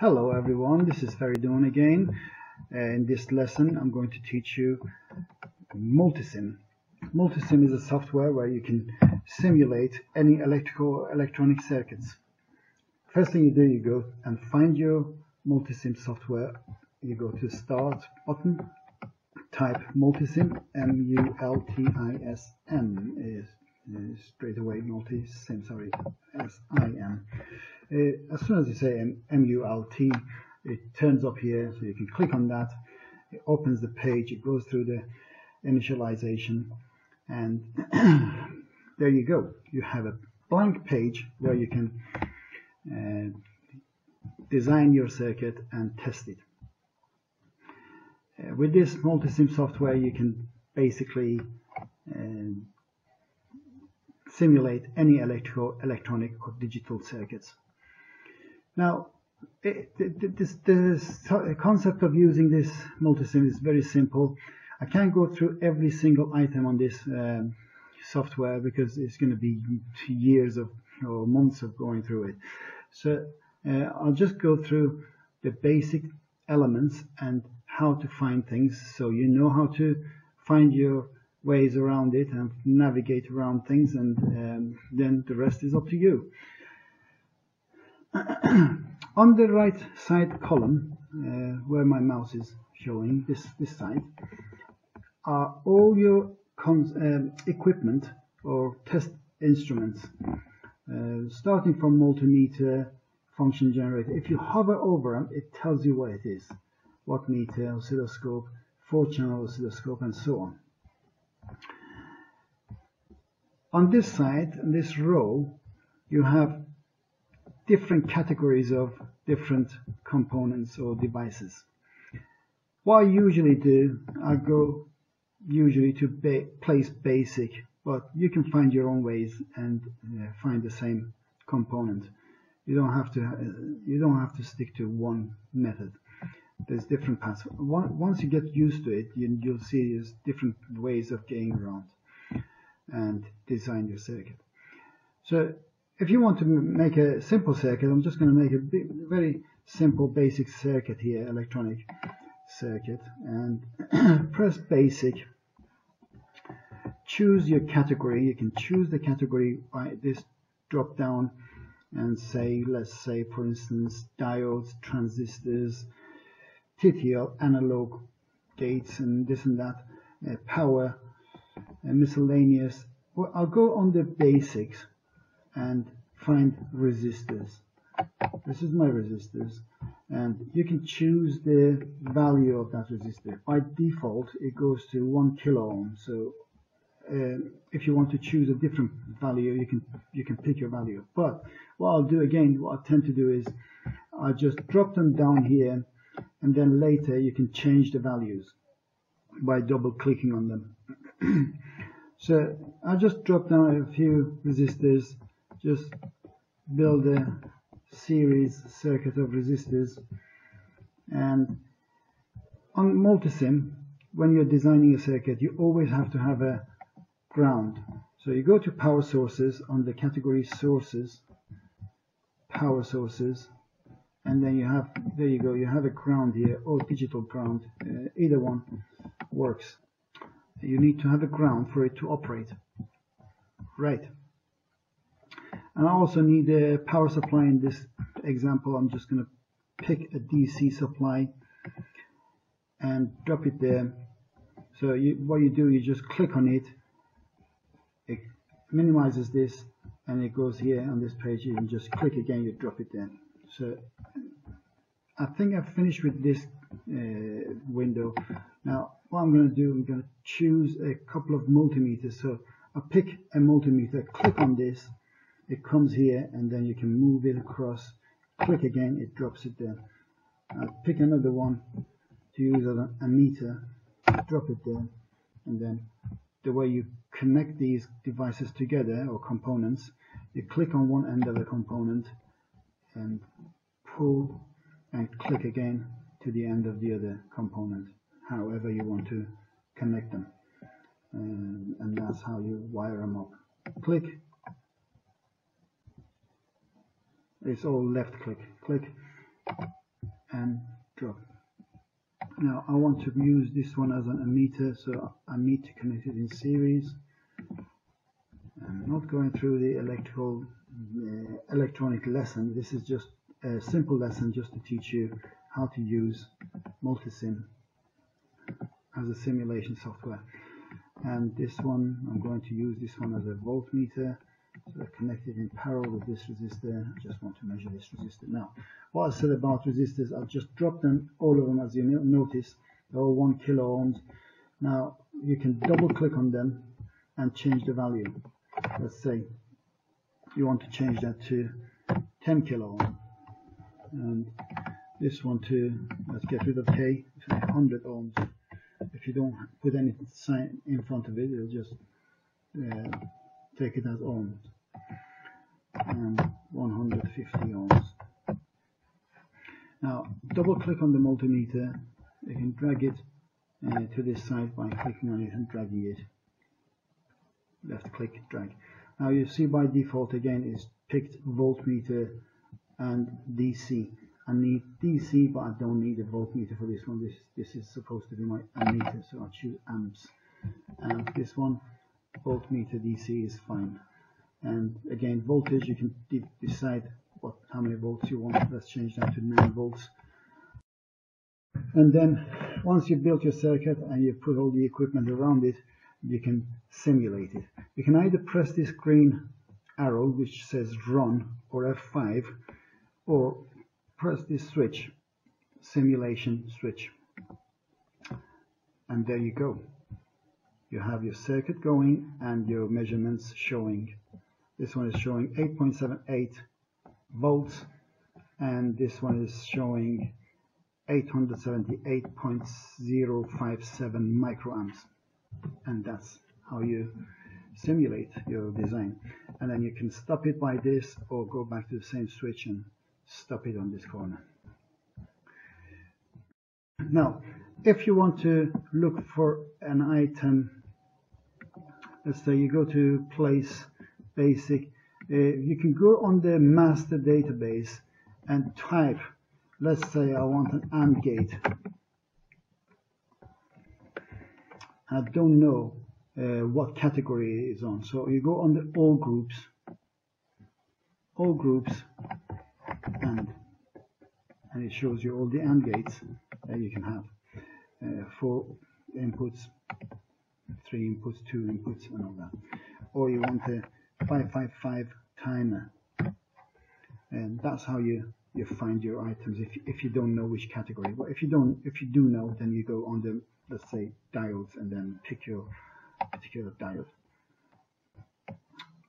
Hello everyone, this is Feridun again. Uh, in this lesson I'm going to teach you Multisim. Multisim is a software where you can simulate any electrical or electronic circuits. First thing you do, you go and find your Multisim software. You go to Start button, type Multisim, M-U-L-T-I-S-M is uh, straight away Multisim, sorry, S-I-M. Uh, as soon as you say M-U-L-T, it turns up here, so you can click on that. It opens the page, it goes through the initialization, and there you go. You have a blank page where you can uh, design your circuit and test it. Uh, with this multisim software, you can basically uh, simulate any electrical, electronic, or digital circuits. Now, it, this, the concept of using this multisim is very simple. I can't go through every single item on this um, software because it's going to be years of or months of going through it. So uh, I'll just go through the basic elements and how to find things so you know how to find your ways around it and navigate around things and um, then the rest is up to you. On the right side column, uh, where my mouse is showing, this, this side, are all your um, equipment or test instruments, uh, starting from multimeter, function generator. If you hover over them, it tells you what it is. Wattmeter, oscilloscope, four-channel oscilloscope, and so on. On this side, in this row, you have different categories of different components or devices. What I usually do, I go usually to ba place basic, but you can find your own ways and uh, find the same component. You don't have to uh, you don't have to stick to one method. There's different paths. Once you get used to it, you, you'll see there's different ways of getting around and design your circuit. So if you want to make a simple circuit, I'm just going to make a very simple basic circuit here, electronic circuit, and press basic. Choose your category. You can choose the category by this drop down and say, let's say, for instance, diodes, transistors, TTL, analog gates, and this and that, uh, power, and miscellaneous. Well, I'll go on the basics and find resistors. This is my resistors and you can choose the value of that resistor. By default it goes to 1 kilo ohm so uh, if you want to choose a different value you can you can pick your value but what I'll do again what I tend to do is I just drop them down here and then later you can change the values by double clicking on them so I just drop down a few resistors just build a series circuit of resistors. And on multisim when you're designing a circuit you always have to have a ground. So you go to power sources on the category sources power sources and then you have there you go you have a ground here or digital ground uh, either one works. You need to have a ground for it to operate. Right and I also need a power supply in this example. I'm just going to pick a DC supply and drop it there. So you, what you do, you just click on it. It minimizes this and it goes here on this page. You can just click again, you drop it there. So I think I've finished with this uh, window. Now what I'm going to do, I'm going to choose a couple of multimeters. So I pick a multimeter, click on this, it comes here and then you can move it across. Click again it drops it there. I'll pick another one to use a, meter drop it there and then the way you connect these devices together or components you click on one end of the component and pull and click again to the end of the other component however you want to connect them. And, and that's how you wire them up. Click it's all left click click and drop. Now I want to use this one as an ammeter, so I need to connect it in series. I'm not going through the electrical uh, electronic lesson. This is just a simple lesson just to teach you how to use Multisim as a simulation software. And this one, I'm going to use this one as a voltmeter. So I connect it in parallel with this resistor. I just want to measure this resistor. Now, what I said about resistors, I've just dropped them, all of them, as you notice, they're all one kilo ohms. Now, you can double click on them and change the value. Let's say you want to change that to 10 kilo ohm. And this one to, let's get rid of K, 100 ohms. If you don't put any sign in front of it, it'll just uh, take it as ohms. And 150 ohms. Now, double click on the multimeter. You can drag it uh, to this side by clicking on it and dragging it. Left click, drag. Now you see by default again it's picked voltmeter and DC. I need DC, but I don't need a voltmeter for this one. This this is supposed to be my ammeter, so I'll choose amps. And this one, voltmeter DC is fine. And again, voltage, you can de decide what how many volts you want. Let's change that to 9 volts. And then once you've built your circuit and you've put all the equipment around it, you can simulate it. You can either press this green arrow which says run or F5 or press this switch, simulation switch. And there you go. You have your circuit going and your measurements showing. This one is showing 8.78 volts and this one is showing 878.057 microamps. And that's how you simulate your design. And then you can stop it by this or go back to the same switch and stop it on this corner. Now if you want to look for an item let's say you go to place basic uh, you can go on the master database and type let's say I want an AND gate I don't know uh, what category it is on. So you go on the all groups, all groups, and and it shows you all the AND gates that you can have. Uh, four inputs, three inputs, two inputs, and all that. Or you want a 555 timer, and that's how you you find your items if if you don't know which category. But if you don't, if you do know, then you go on the let's say diodes and then pick your particular diode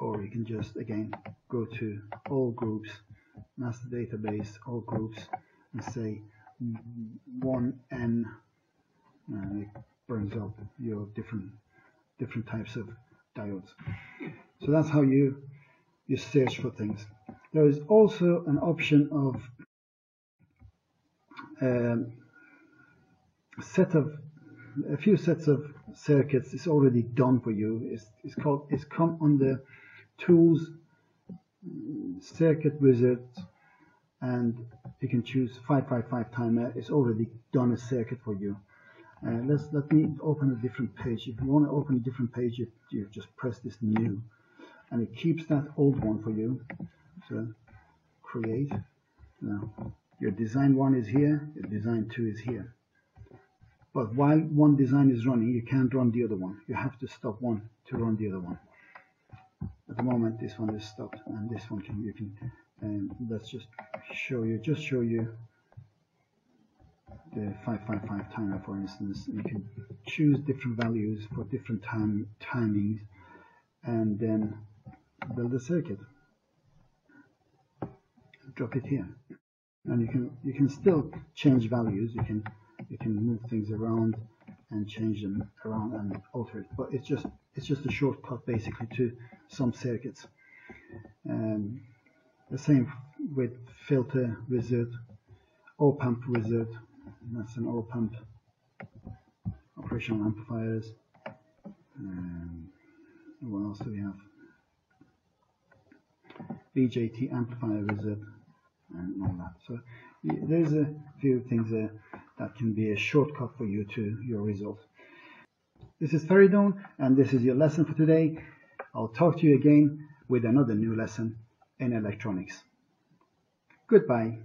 or you can just again go to all groups master database all groups and say 1n and it brings up your different different types of diodes so that's how you you search for things there is also an option of um, set of a few sets of circuits is already done for you. It's, it's called it's come on the tools circuit wizard and you can choose 555 timer. It's already done a circuit for you. Uh, let's let me open a different page. If you want to open a different page, you, you just press this new, and it keeps that old one for you. So create. Now your design one is here. Your design two is here. But while one design is running, you can't run the other one. You have to stop one to run the other one. At the moment, this one is stopped, and this one can you can. Um, let's just show you, just show you the 555 timer, for instance. You can choose different values for different time timings, and then build a circuit. Drop it here, and you can you can still change values. You can you can move things around and change them around and alter it. But it's just it's just a shortcut basically to some circuits. Um, the same with filter wizard op amp wizard. That's an op amp operational amplifiers. Um, what else do we have BJT amplifier wizard and all that so there's a few things uh, that can be a shortcut for you to your result. This is Feridun, and this is your lesson for today. I'll talk to you again with another new lesson in electronics. Goodbye.